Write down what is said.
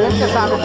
Deixa que sabe.